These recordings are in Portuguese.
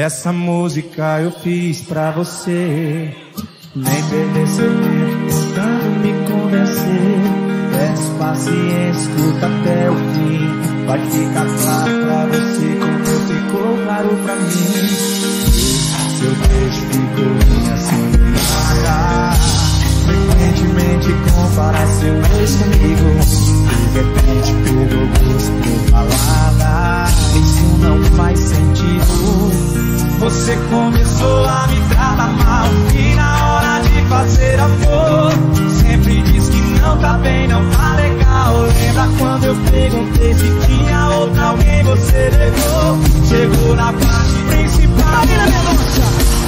Essa música eu fiz pra você. Nem perder seu tempo tentando me convencer. Peço paciência, escuta até o fim. Vai ficar claro pra você como ficou claro pra mim. Seu beijo ficou ruim assim do nada. Frequentemente compara seu ex comigo. De repente pegou gosto balada. Isso não faz sentido. Você começou a me tratar mal E na hora de fazer amor Sempre diz que não tá bem, não tá legal Lembra quando eu perguntei se tinha outra alguém você levou Chegou na parte principal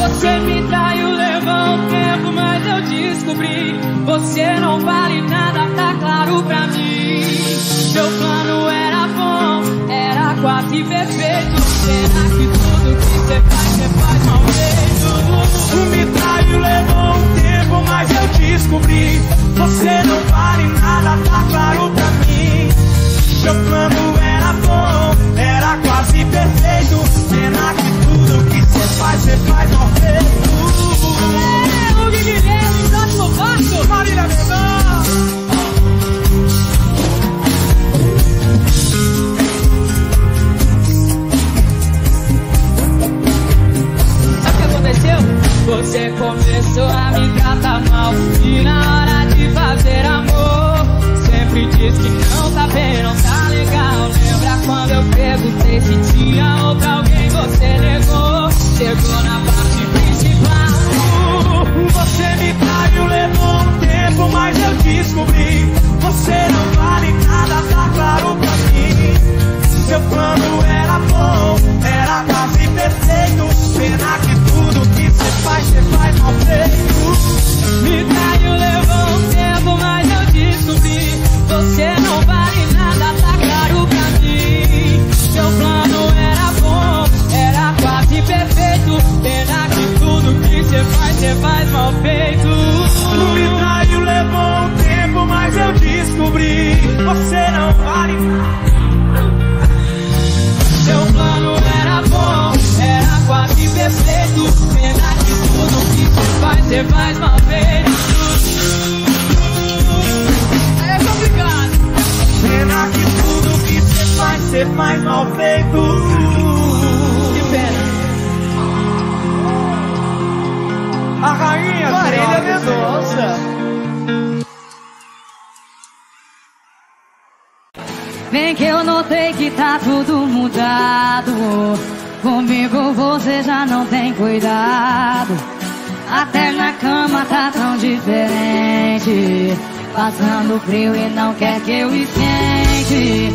Você me traiu, levou um tempo, mas eu descobri Você não vale nada, tá claro pra mim. Seu plano era bom, era quase perfeito. Será que tudo que você faz, você faz mal feito? Me traiu, levou um tempo, mas eu descobri. Você não vale nada, tá claro pra mim. Seu plano era bom, era quase perfeito. Pena que tudo que você faz, você faz mal feito o próximo passo Marília Mendonça Você começou a me tratar mal E na hora de fazer amor Sempre diz que não tá bem, não tá legal mudado. Comigo você já não tem cuidado. Até na cama tá tão diferente. Passando frio e não quer que eu esquente.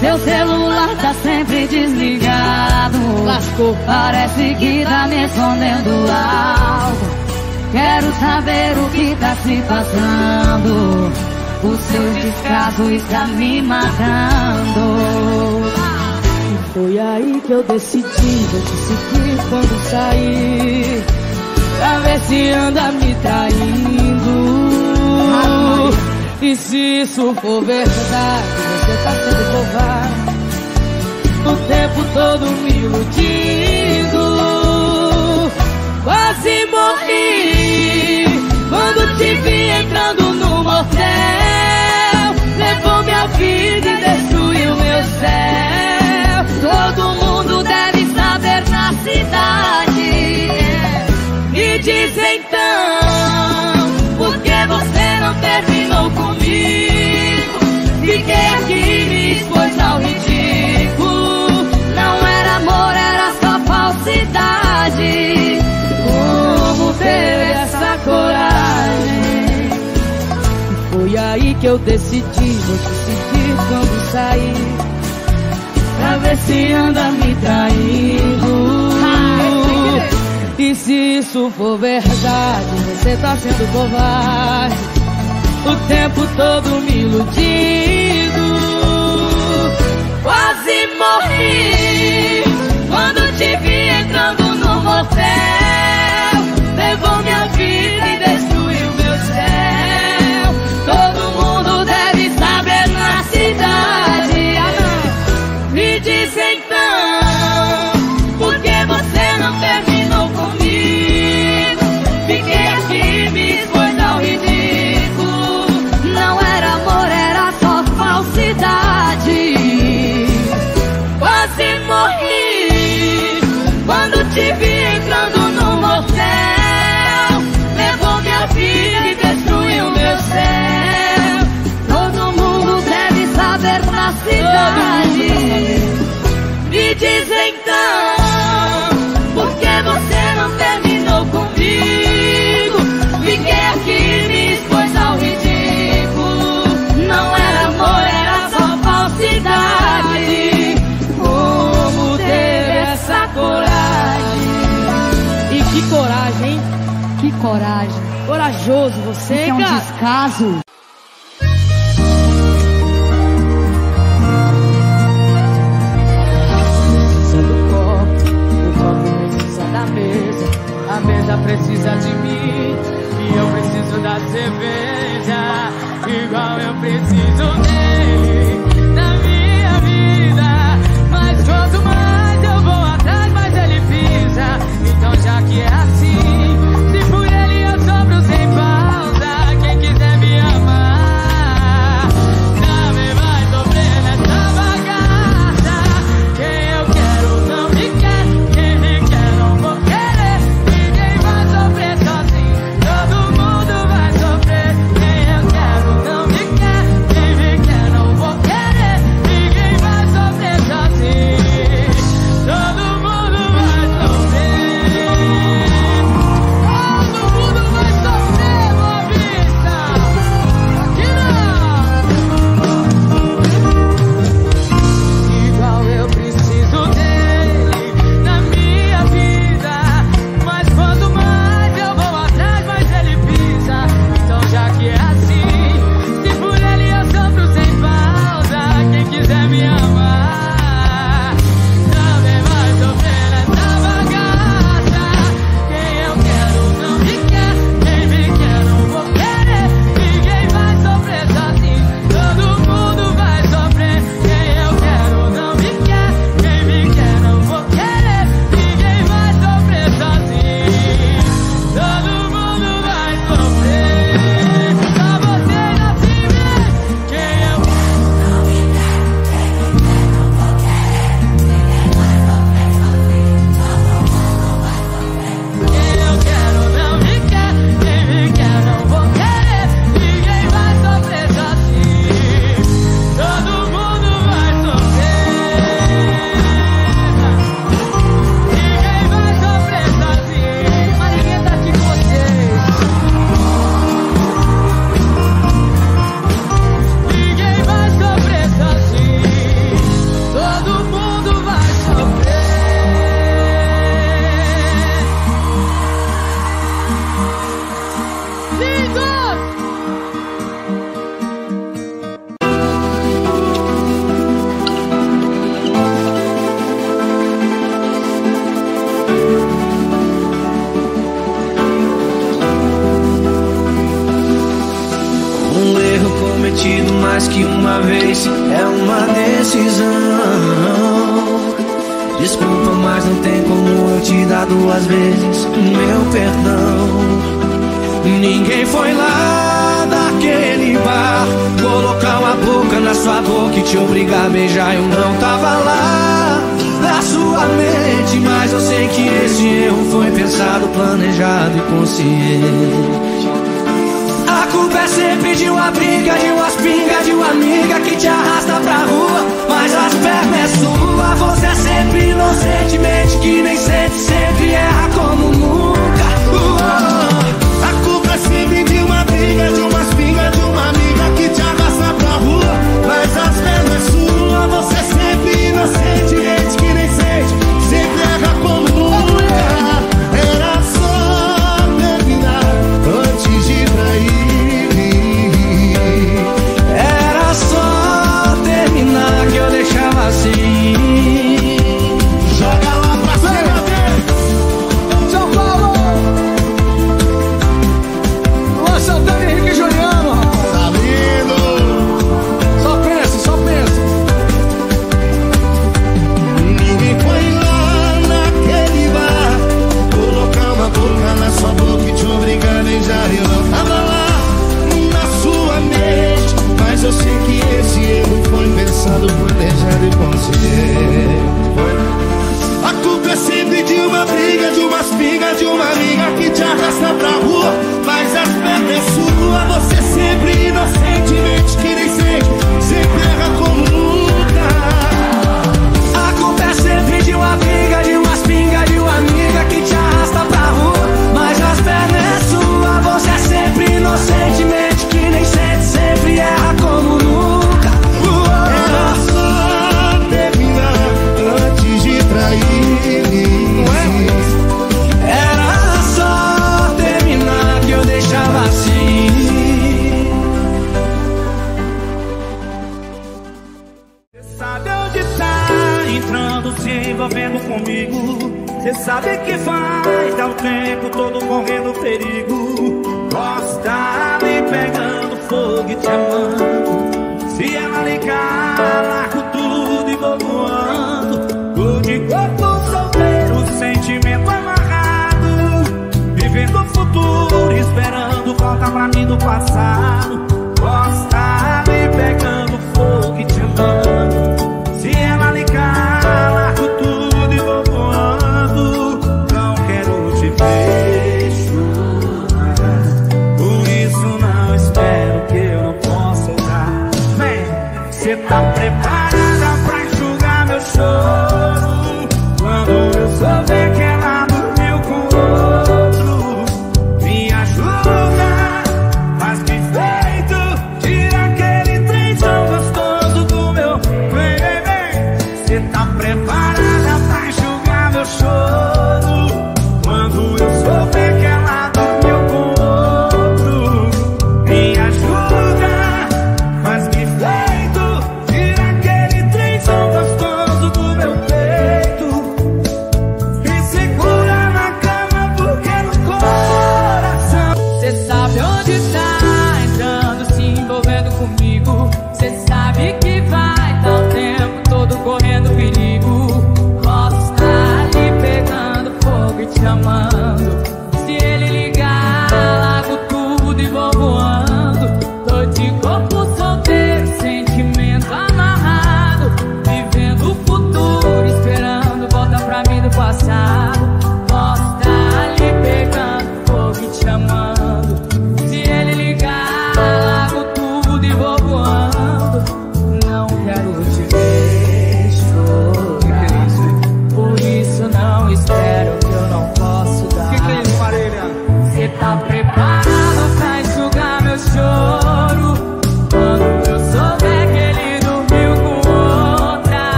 Seu celular tá sempre desligado. Lascou. Parece que tá me escondendo algo. Quero saber o que tá se passando. O seu descaso está me matando. Foi aí que eu decidi, eu decidi quando saí. Pra ver se anda me traindo. E se isso for verdade, você tá sendo covarde. O tempo todo me iludindo. Quase morri Quando te vi entrando no motel. Levou minha vida e destruiu meu céu Todo mundo deve saber na cidade. Me diz então Por que você não terminou comigo? Fiquei aqui me expôs ao ridículo. Não era amor, era só falsidade. Como teve essa coragem? Foi aí que eu decidi, eu decidi quando saí Ver se anda me traindo. E se isso for verdade, você tá sendo covarde. O tempo todo me iludindo. Quase morri Quando te vi entrando no motel. Levou minha vida e destruiu meu céu. Todo mundo deve saber na cidade. maravilhoso é. você, Isso é um é descaso. Precisa do copo, o copo precisa da mesa, a mesa precisa de mim e eu preciso da cerveja, igual eu preciso dele. decisão. Desculpa, mas não tem como eu te dar duas vezes meu perdão. Ninguém foi lá daquele bar colocar uma boca na sua boca e te obrigar a beijar. Eu não tava lá na sua mente, mas eu sei que esse erro foi pensado, planejado e consciente é sempre de uma briga, de uma espinga, de uma amiga que te arrasta pra rua. Mas as pernas é sua, você é sempre inocentemente que nem sente, sempre erra como um.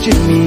de me.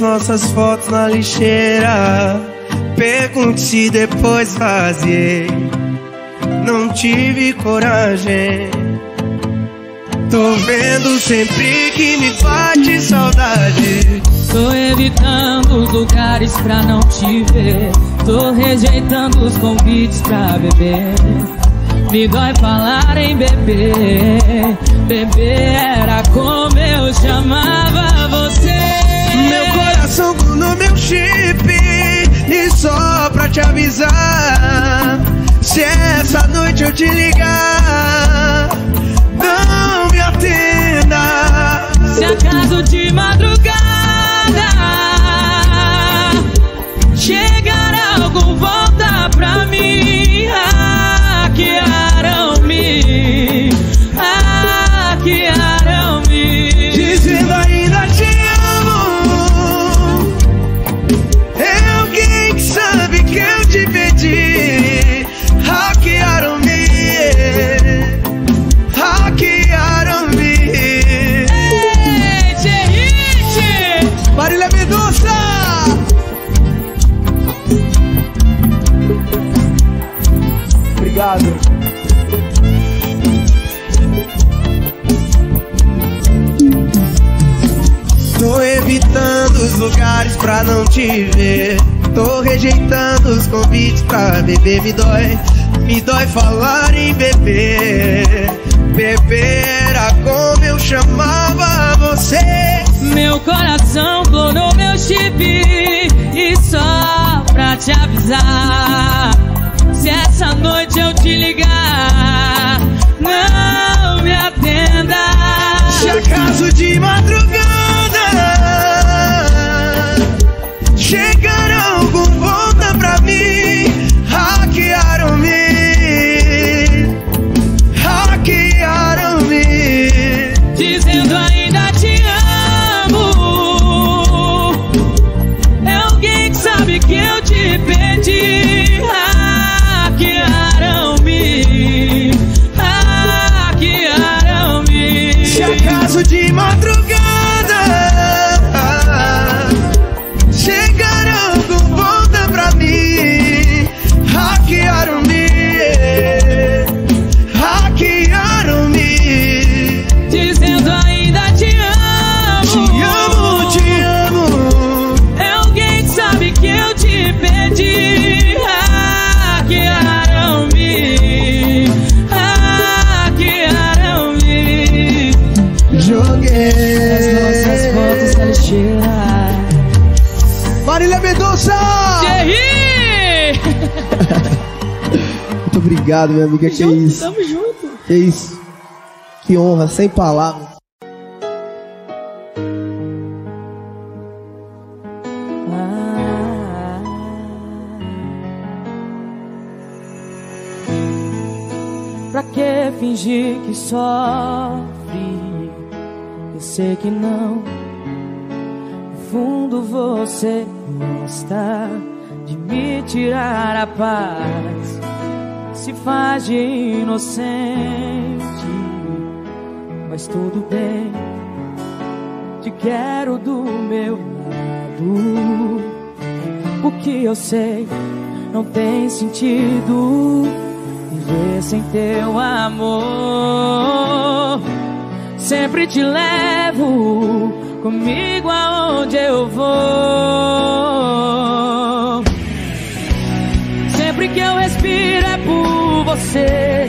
nossas fotos na lixeira. Pergunte se depois fazer. Não tive coragem. Tô vendo sempre que me bate saudade. Tô evitando os lugares pra não te ver. Tô rejeitando os convites pra beber. Me dói falar em beber. Beber era como eu chamava no meu chip. E só pra te avisar: se essa noite eu te ligar, não me atenda. Se acaso de madrugada. pra não te ver. Tô rejeitando os convites pra beber, me dói, me dói falar em beber. Beber era como eu chamava você. Meu coração clonou meu chip e só pra te avisar. Se essa noite eu te ligar, não me atenda. Se acaso de madrugada. Obrigado, minha amiga, que isso Tamo junto. Que isso Que honra, sem palavras Pra que fingir que sofre? Eu sei que não. No fundo você gosta de me tirar a paz. Se faz de inocente, mas tudo bem. Te quero do meu lado. O que eu sei não tem sentido viver sem teu amor. Sempre te levo comigo aonde eu vou. Sempre que eu respiro é por você.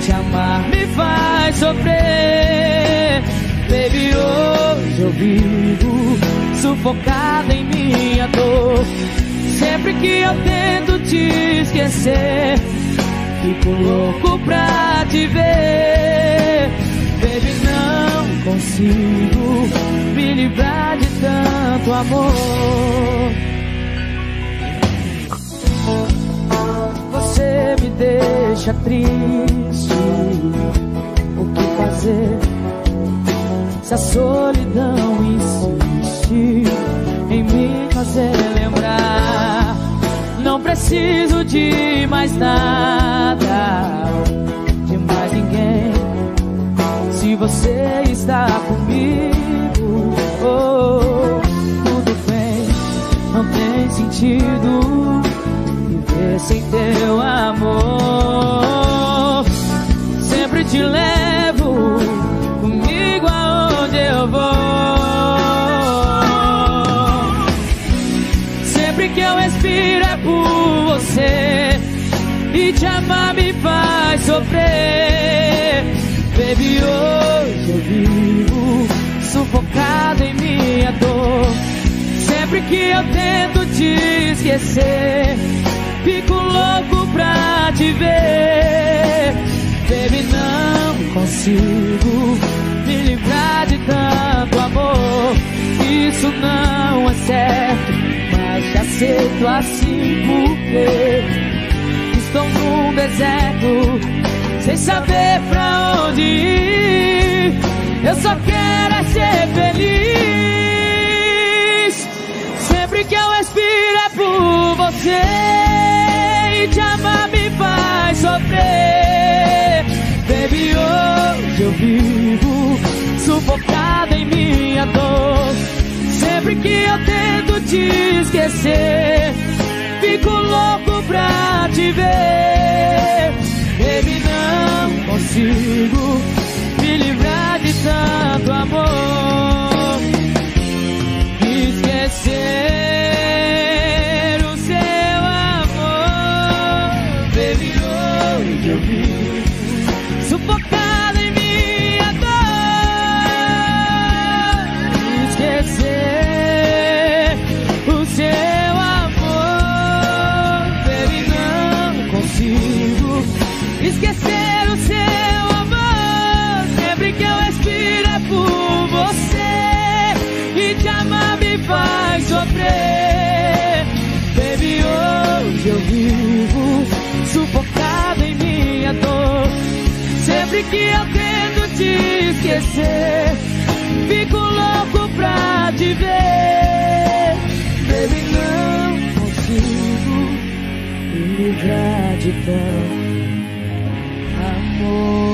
Te amar me faz sofrer. Baby, hoje eu vivo sufocado em minha dor. Sempre que eu tento te esquecer, fico louco pra te ver. Baby, não consigo me livrar de tanto amor. Deixa triste. O que fazer? Se a solidão insiste em me fazer lembrar, não preciso de mais nada, de mais ninguém. Se você está comigo, sem teu amor. Sempre te levo comigo aonde eu vou. Sempre que eu respiro é por você. E te amar me faz sofrer. Baby, hoje eu vivo sufocado em minha dor. Sempre que eu tento te esquecer, fico louco pra te ver. Baby, não consigo me livrar de tanto amor. Isso não é certo, mas te aceito assim porque estou num deserto, sem saber pra onde ir. Eu só quero é ser feliz. Sempre que eu respiro é por você. Vivo em minha dor. Sempre que eu tento te esquecer, fico louco pra te ver. Baby, não consigo me livrar de tanto amor. Esquecer o seu amor. Baby, hoje eu vivo que eu tento te esquecer. Fico louco pra te ver. Baby, não consigo me livrar de tão amor.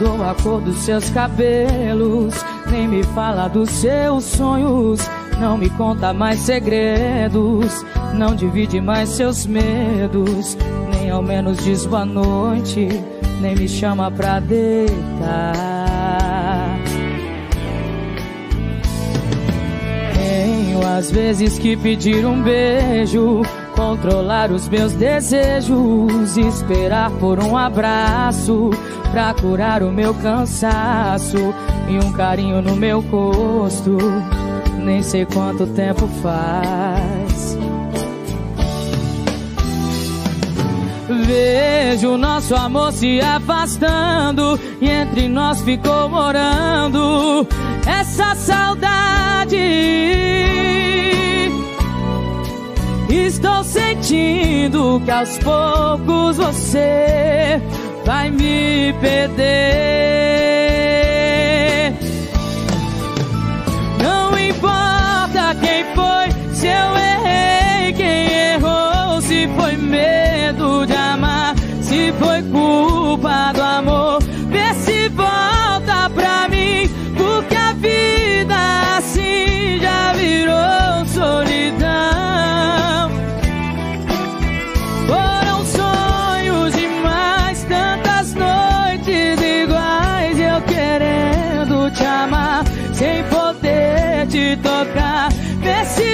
mudou a cor dos seus cabelos. Nem me fala dos seus sonhos. Não me conta mais segredos. Não divide mais seus medos. Nem ao menos diz boa noite. Nem me chama pra deitar. Tenho às vezes que pedir um beijo controlar os meus desejos, esperar por um abraço pra curar o meu cansaço e um carinho no meu rosto. Nem sei quanto tempo faz. Vejo nosso amor se afastando e entre nós ficou morando essa saudade Estou sentindo que aos poucos você vai me perder. Não importa quem foi, se eu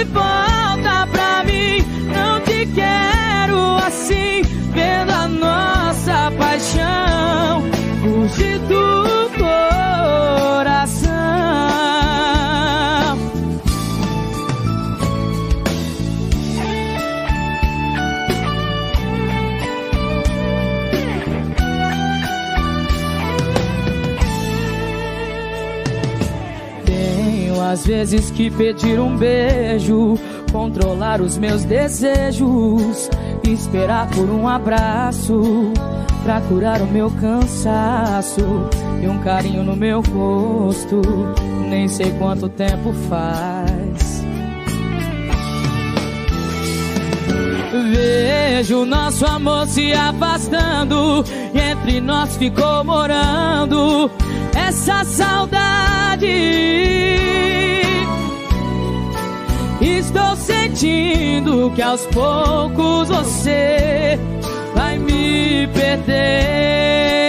goodbye. As vezes que pedir um beijo, controlar os meus desejos, esperar por um abraço, pra curar o meu cansaço e um carinho no meu rosto, nem sei quanto tempo faz. Vejo nosso amor se afastando, e entre nós ficou morando essa saudade. Estou sentindo que aos poucos você vai me perder.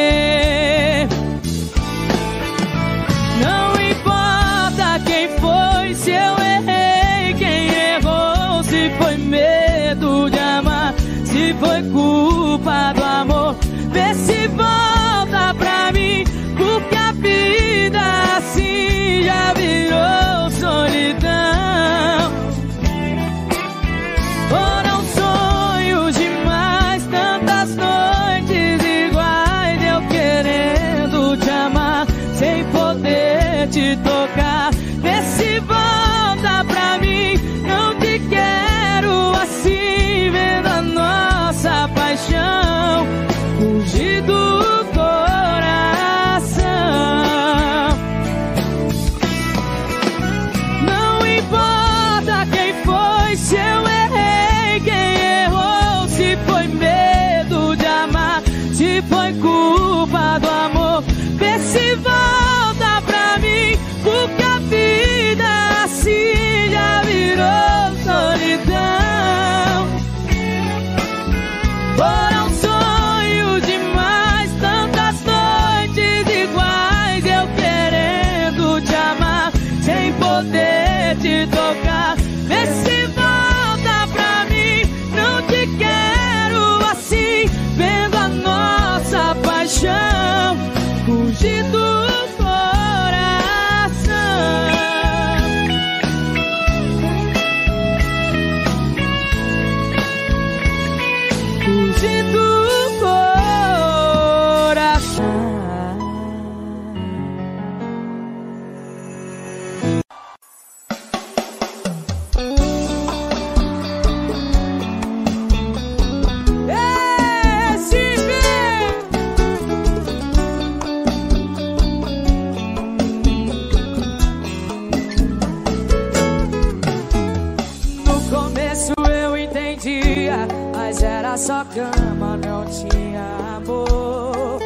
na cama não tinha amor.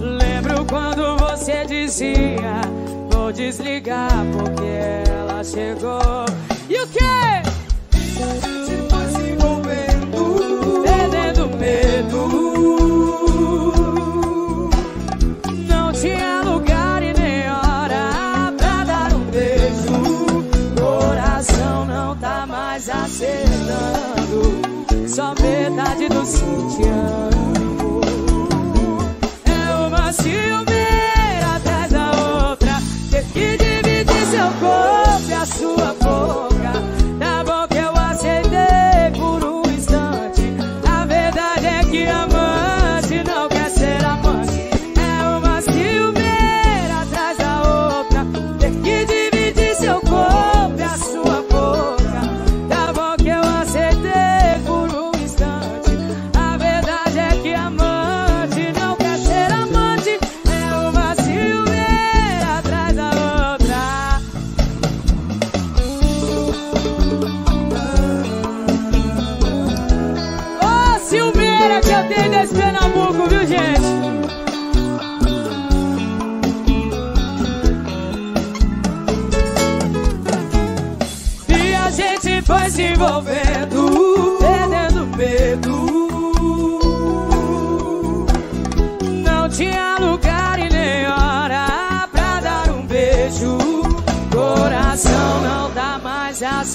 Lembro quando você dizia: Vou desligar porque ela chegou. E o que? Se envolvendo, perdendo medo. É, né, metade do sutiã.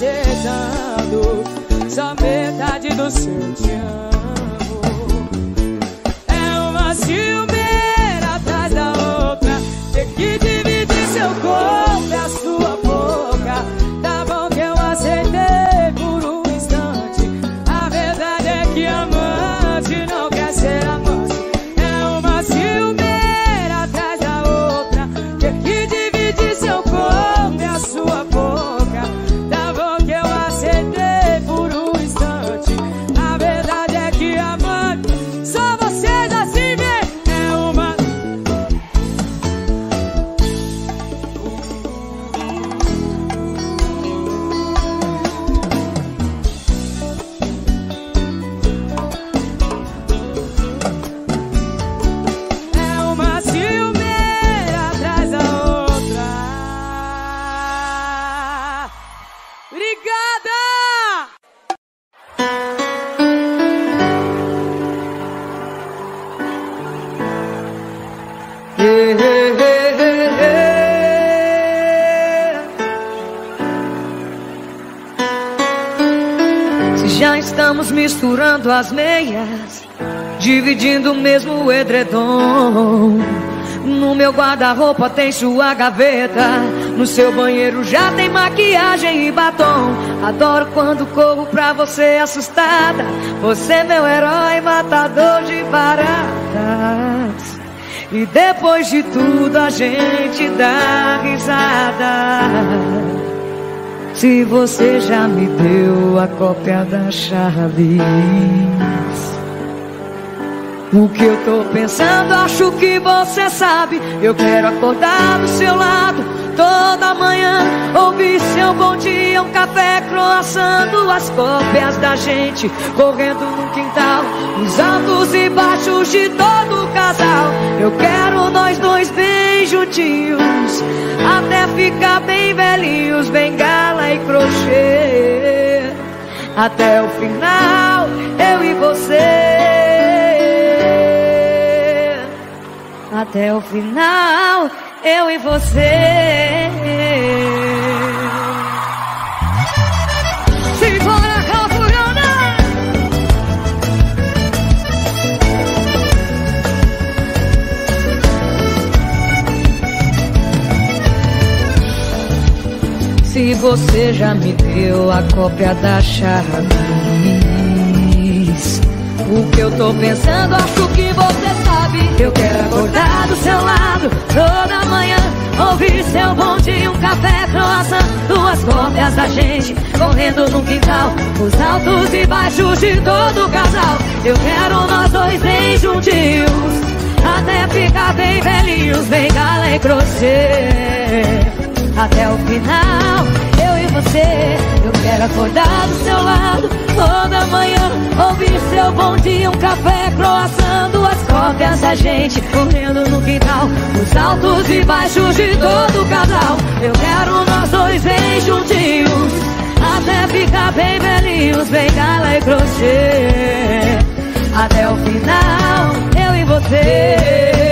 desejando só metade do seu te amo. As meias, dividindo o mesmo edredom. No meu guarda-roupa tem sua gaveta. No seu banheiro já tem maquiagem e batom. Adoro quando corro pra você assustada. Você é meu herói, matador de baratas. E depois de tudo a gente dá risada. Se você já me deu a cópia da chave. O que eu tô pensando, acho que você sabe. Eu quero acordar do seu lado toda manhã. Ouvir seu bom dia, um café croaçando as cópias da gente. Correndo no quintal, os altos e baixos de todo o casal. Eu quero nós dois bem juntinhos. Até ficar bem velhinhos, bengala e crochê. Até o final, eu e você. Até o final, eu e você. Simbora, Calfurana! Se você já me deu a cópia da chave, o que eu tô pensando, acho que você sabe. Eu quero acordar do seu lado toda manhã. Ouvir seu bom dia, um café croissant. Duas cópias da gente correndo no quintal. Os altos e baixos de todo casal. Eu quero nós dois bem juntinhos. Até ficar bem velhinhos, bem gala e crochê. Até o final, Eu quero acordar do seu lado toda manhã. Ouvir seu bom dia, um café croaçando as cópias da gente. Correndo no quintal, os altos e baixos de todo casal. Eu quero nós dois bem juntinhos. Até ficar bem velhinhos, bem gala e crochê. Até o final, eu e você.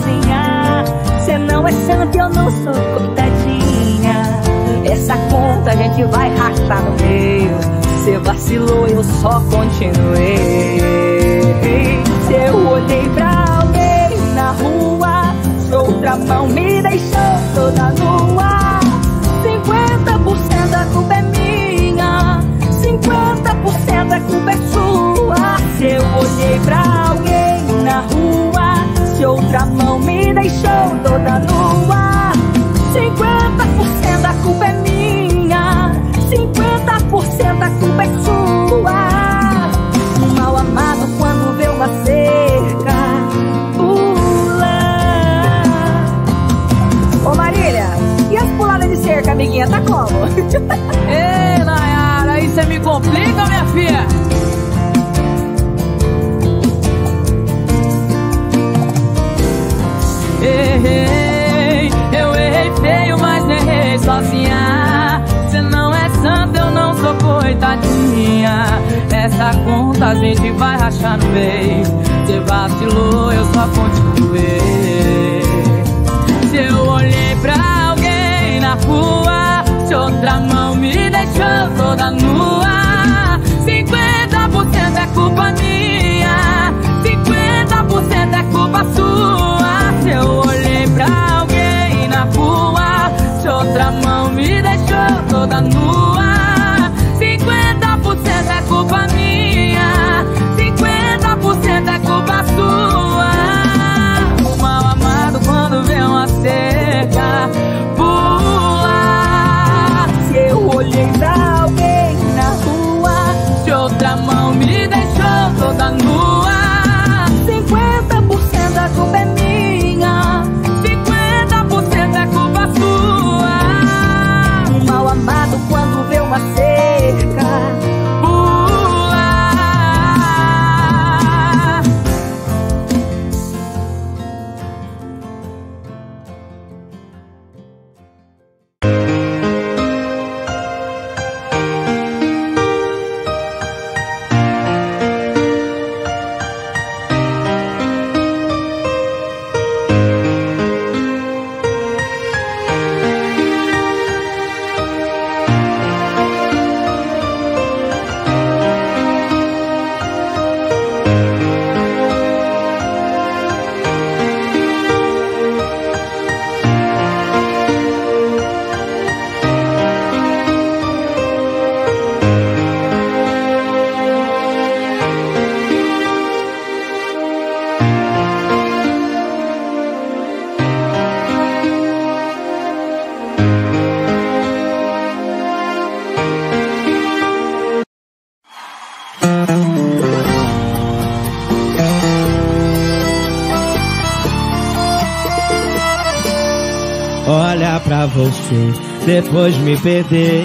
Sozinha. Não é santo, eu não sou coitadinha. Essa conta a gente vai rachar no meio. Cê vacilou, eu só continuei. Se eu olhei pra alguém na rua, se outra mão me deixou toda nua. 50% da culpa é minha, 50% da culpa é sua. Se eu olhei pra alguém outra mão me deixou toda. Gente vai rachar no meio. Você vacilou, eu só continuei. Se eu olhei pra alguém na rua, se outra mão me deixou toda nua. 50% é culpa minha, 50% é culpa sua. Se eu olhei pra alguém na rua, se outra mão me deixou toda nua. open você, depois me perder.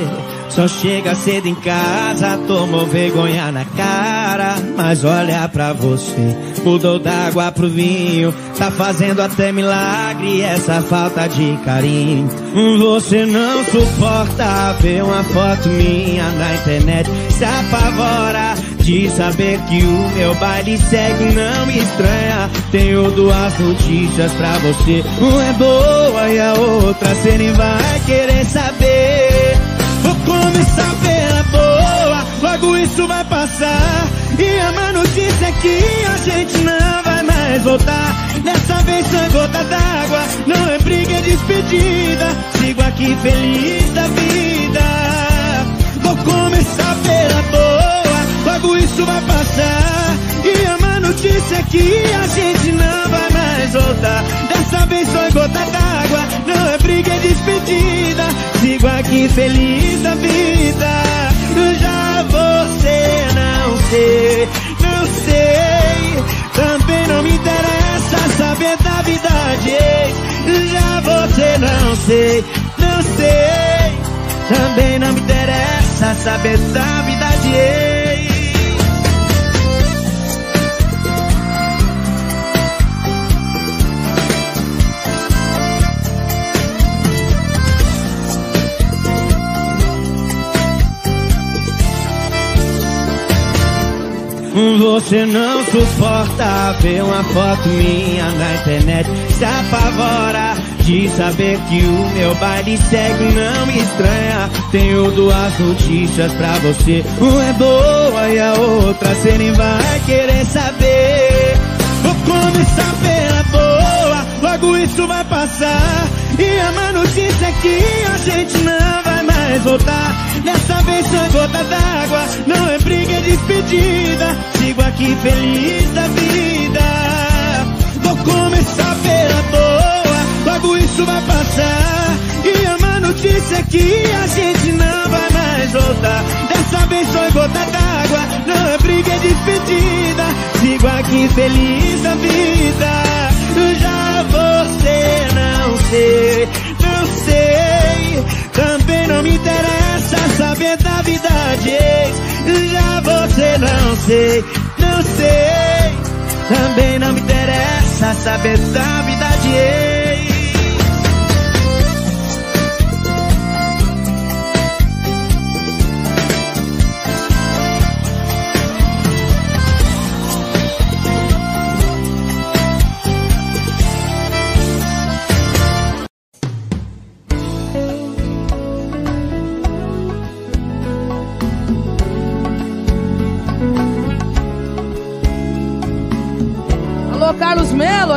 Só chega cedo em casa, tomou vergonha na cara. Mas olha pra você, mudou d'água pro vinho. Tá fazendo até milagre essa falta de carinho. Você não suporta ver uma foto minha na internet. Se apavora de saber que o meu baile segue, não me estranha. Tenho duas notícias pra você. Uma é boa e a outra cê nem vai querer saber. Vou começar pela boa, logo isso vai passar. E a má notícia é que a gente não vai mais voltar. Dessa vez foi gota d'água, não é briga, é despedida. Sigo aqui feliz da vida. Vou começar pela boa, isso vai passar. E a má notícia é que a gente não vai mais voltar. Dessa vez foi gota d'água, não é briga, é despedida. Sigo aqui feliz da vida. Já você não sei, não sei. Também não me interessa saber da vida de. Já você não sei, não sei. Também não me interessa saber da vida de ex. Você não suporta ver uma foto minha na internet. Se apavora de saber que o meu baile segue Não me estranha, tenho duas notícias pra você. Uma é boa e a outra cê nem vai querer saber. Vou começar pela boa, logo isso vai passar. E a má notícia é que a gente não vai mais voltar Dessa vez foi gota d'água, não é briga, é despedida. Sigo aqui feliz da vida. Vou começar pela boa, logo isso vai passar. E a má notícia é que a gente não vai mais voltar. Dessa vez foi gota d'água, não é briga, é despedida. Sigo aqui feliz da vida. Já você não sei saber da vida de ex Já você não sei, não sei. Também não me interessa saber da vida de ex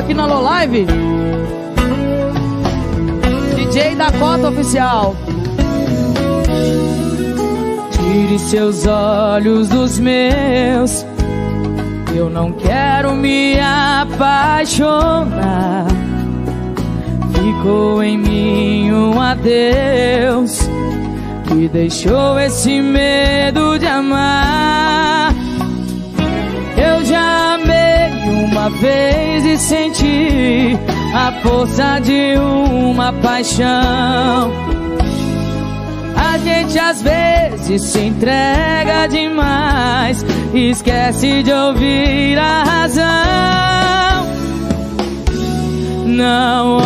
aqui na Low Live. DJ da Cota Oficial. Tire seus olhos dos meus. Eu não quero me apaixonar. Ficou em mim um adeus que deixou esse medo de amar. Uma vez e senti a força de uma paixão. A gente às vezes se entrega demais, esquece de ouvir a razão. Não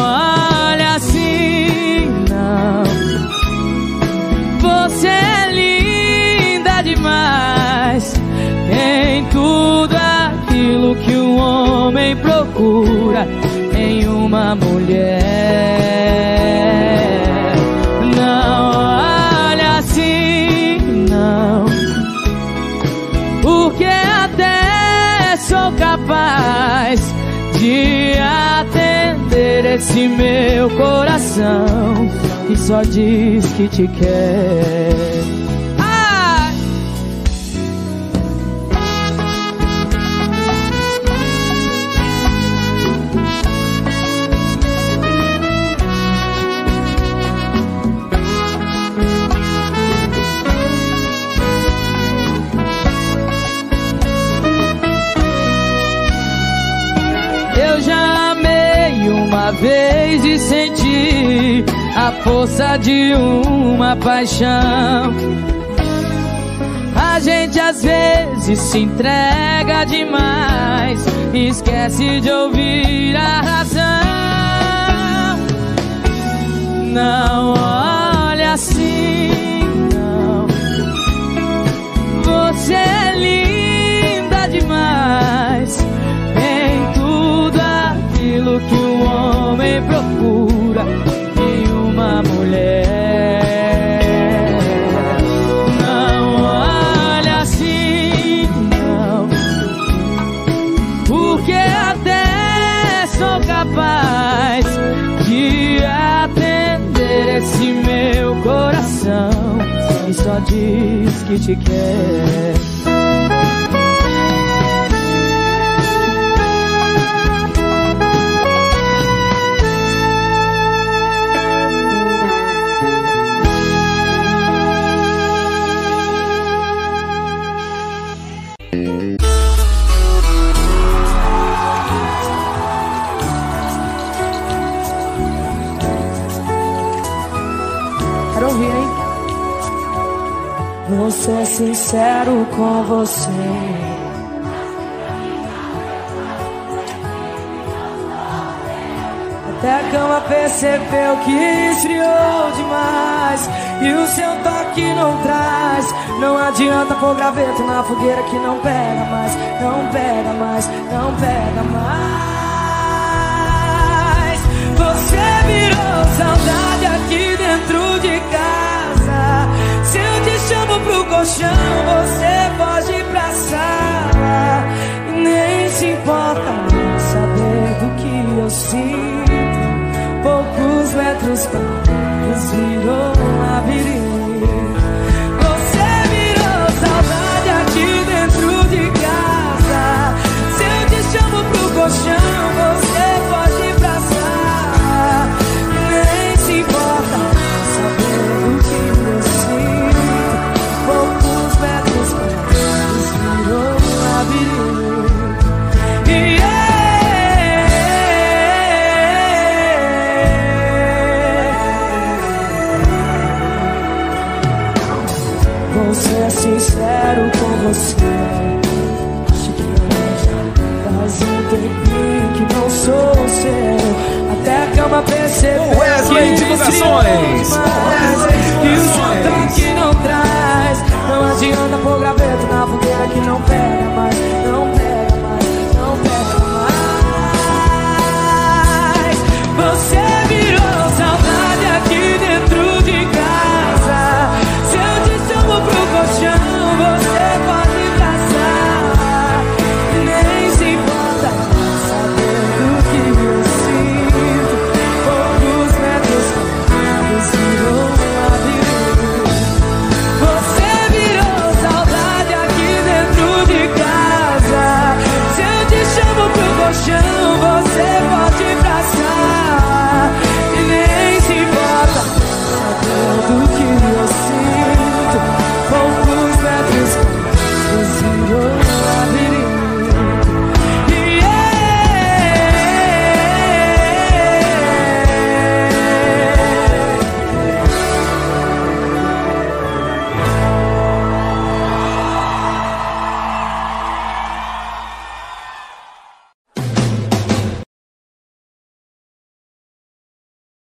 procura em uma mulher. Não olha assim, não. Porque até sou capaz de atender esse meu coração que só diz que te quer. A força de uma paixão. A gente às vezes se entrega demais, esquece de ouvir a razão. Não olha assim, não. Você é linda demais em tudo aquilo que o homem procura só diz que te quer. Ser sincero com você. Até a cama percebeu que esfriou demais. E o seu toque não traz. Não adianta pôr graveto na fogueira que não pega mais Não pega mais, não pega mais. Você virou saudade pro colchão Você foge pra sala E nem se importa em saber do que eu sinto. Poucos metros quadrados virou um labirinto